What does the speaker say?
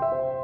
You